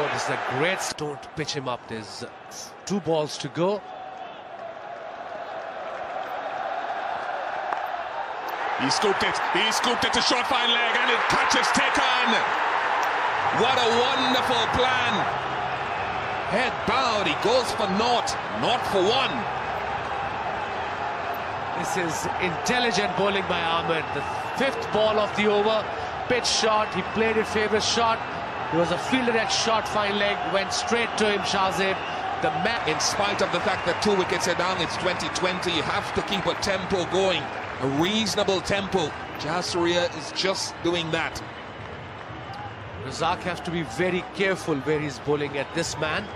Oh, this is a great. Don't pitch him up. There's two balls to go. He scooped it. He scooped it to short fine leg and it catches taken. What a wonderful plan. Head bowed. He goes for naught, not for one. This is intelligent bowling by Ahmed. The fifth ball of the over. Pitch shot. He played it favourite shot. It was a fielder at short fine leg. Went straight to him, Shahzaib. The man. In spite of the fact that two wickets are down, it's 2020. You have to keep a tempo going a reasonable tempo. Jayasuriya is just doing that. Razzaq has to be very careful where he's bowling at this man.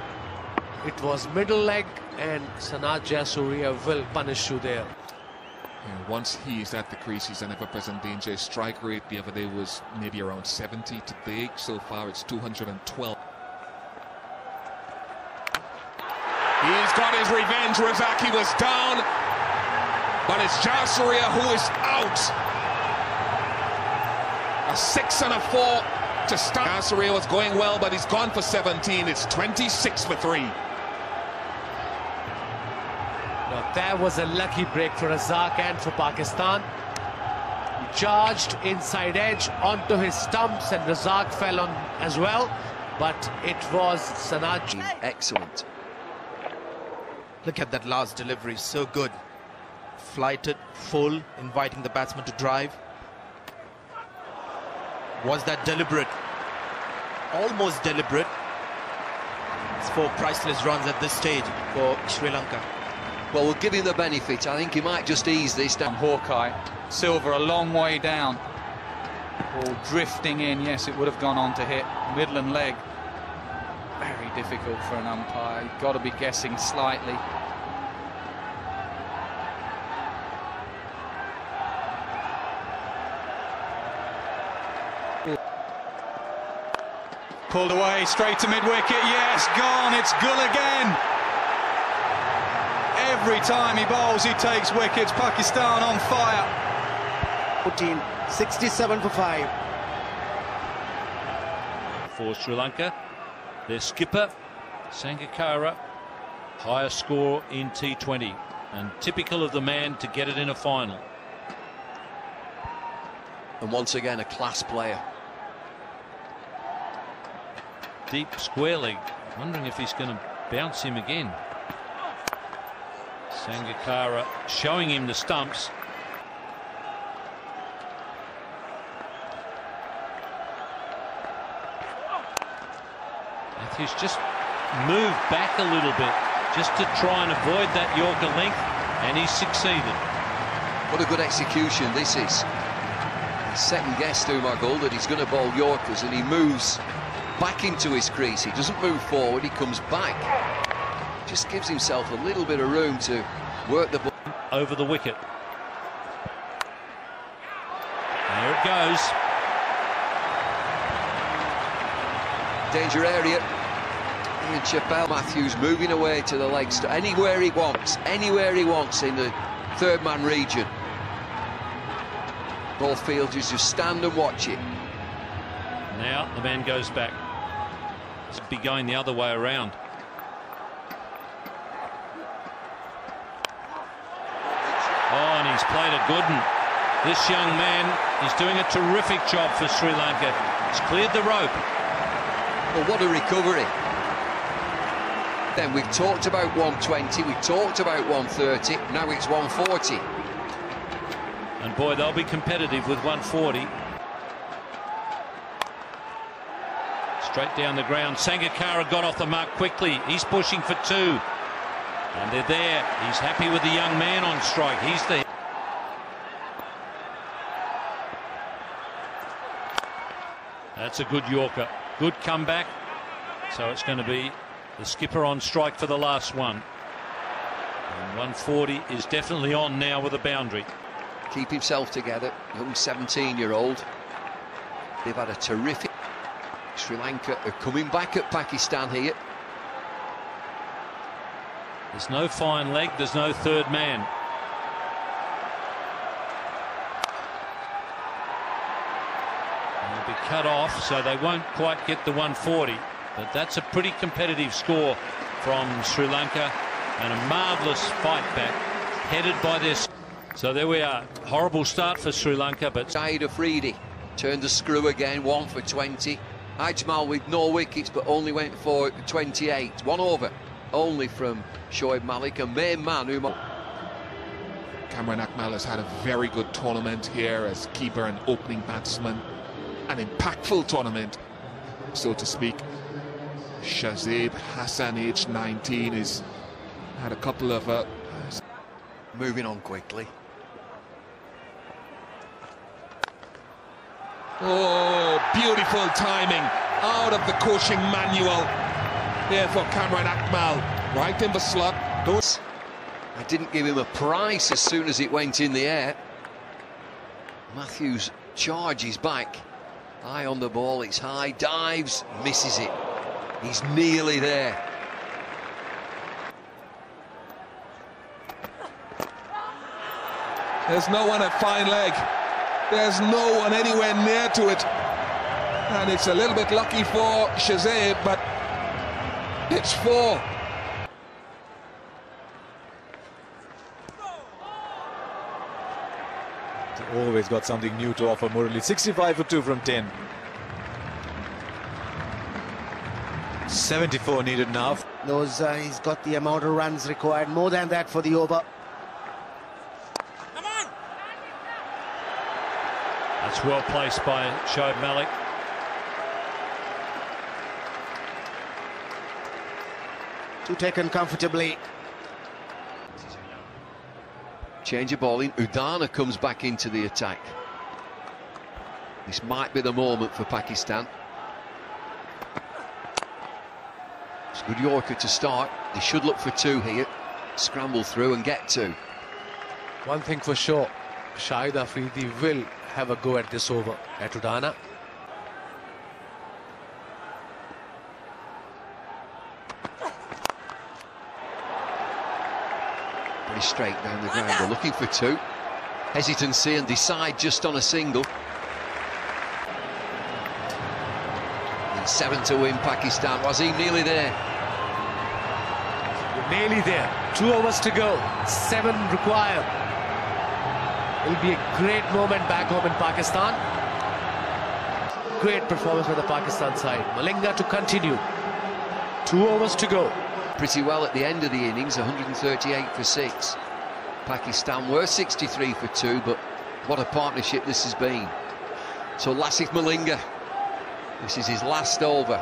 It was middle leg and Sanath Jayasuriya will punish you there. And once he is at the crease, he's an ever-present danger. His strike rate the other day was maybe around 70 today. So far, it's 212. He's got his revenge. Razaki was down. But it's Jayasuriya who is out. A six and a four to start. Jayasuriya was going well, but he's gone for 17. It's 26 for three. Now that was a lucky break for Razzaq and for Pakistan. He charged inside edge onto his stumps and Razzaq fell on as well. But it was Sanath. Excellent. Look at that last delivery, so good flighted, full, inviting the batsman to drive. Was that deliberate? Almost deliberate. It's four priceless runs at this stage for Sri Lanka. Well, we'll give him the benefit. I think he might just ease this down. Hawkeye. Silver a long way down. Ball drifting in. Yes, it would have gone on to hit Midland leg. Very difficult for an umpire. You've got to be guessing slightly. Pulled away, straight to mid-wicket, yes, gone, it's Gul again. Every time he bowls, he takes wickets. Pakistan on fire. 14, 67 for 5. For Sri Lanka, their skipper, Sangakkara, highest score in T20 and typical of the man to get it in a final. And once again, a class player deep square leg. Wondering if he's going to bounce him again. Sangakkara showing him the stumps. Mathews just moved back a little bit just to try and avoid that Yorker length and he's succeeded. What a good execution this is. Second guess to Umar that he's going to bowl Yorkers and he moves back into his crease. He doesn't move forward, he comes back. Just gives himself a little bit of room to work the ball. Over the wicket. There it goes. Danger area. Ian Chappell Mathews moving away to the legs, anywhere he wants, anywhere he wants in the third man region. Ball fielders just stand and watch it. Now the man goes back be going the other way around. Oh, and he's played a good one. This young man is doing a terrific job for Sri Lanka. He's cleared the rope. Well, what a recovery. Then we've talked about 120, we've talked about 130, now it's 140. And boy, they'll be competitive with 140. Straight down the ground. Sangakkara got off the mark quickly. He's pushing for two. And they're there. He's happy with the young man on strike. He's there. That's a good Yorker. Good comeback. So it's going to be the skipper on strike for the last one. And 140 is definitely on now with a boundary. Keep himself together. Young 17 year old. They've had a terrific Sri Lanka are coming back at Pakistan here. There's no fine leg, there's no third man. They'll be cut off, so they won't quite get the 140. But that's a pretty competitive score from Sri Lanka and a marvellous fight back headed by this. So there we are. Horrible start for Sri Lanka, but Shahid Afridi turned the screw again, one for 20. Ajmal with no wickets, but only went for 28. One over, only from Shoaib Malik, a main man who... Kamran Akmal has had a very good tournament here as keeper and opening batsman. An impactful tournament, so to speak. Shahzaib Hasan, aged 19, has had a couple of... Uh, Moving on quickly. Oh, beautiful timing out of the coaching manual here for Kamran Akmal. Right in the slot. I didn't give him a price as soon as it went in the air. Mathews charges back. Eye on the ball, it's high, dives, misses it. He's nearly there. There's no one at fine leg. There's no one anywhere near to it. And it's a little bit lucky for Shahzaib, but it's four. Always got something new to offer Murali. 65 for 2 from 10. 74 needed now. Those, uh, he's got the amount of runs required, more than that for the over. that's well placed by Shoaib Malik. Two taken comfortably. Change of ball in. Udana comes back into the attack. This might be the moment for Pakistan. It's a good Yorker to start. They should look for two here. Scramble through and get two. One thing for sure, Shahid Afridi will have a go at this over at Udana. Straight down the ground. They're looking for two. Hesitancy and decide just on a single. And seven to win Pakistan. Was he nearly there? Nearly there. Two overs to go. Seven required. It'll be a great moment back home in Pakistan. Great performance by the Pakistan side. Malinga to continue. Two overs to go. Pretty well at the end of the innings, 138 for six. Pakistan were 63 for two, but what a partnership this has been. So Lasith Malinga, this is his last over.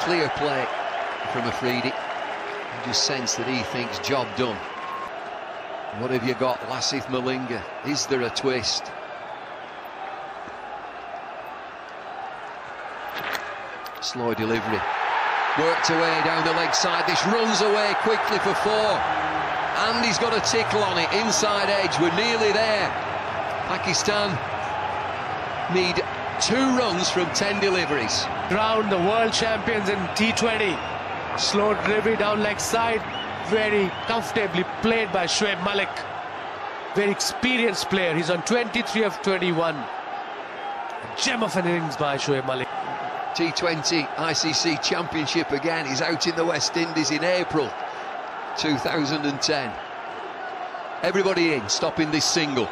Clear play from Afridi. You just sense that he thinks job done. What have you got, Lasith Malinga? Is there a twist? Slow delivery. Worked away down the leg side. This runs away quickly for four. And he's got a tickle on it. Inside edge. We're nearly there. Pakistan need two runs from 10 deliveries. Ground the world champions in T20. Slow delivery down leg side. Very comfortably played by Shoaib Malik. Very experienced player. He's on 23 of 21. Gem of an innings by Shoaib Malik. T20 ICC Championship again. He's out in the West Indies in April 2010. Everybody in, stopping this single.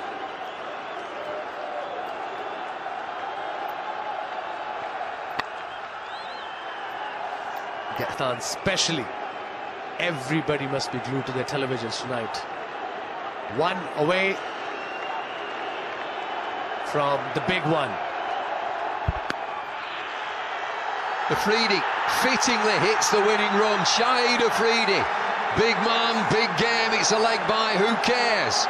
Pakistan especially. Everybody must be glued to their televisions tonight. One away from the big one. Afridi fittingly hits the winning run. Shahid Afridi. Big man, big game. It's a leg by. Who cares?